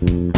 you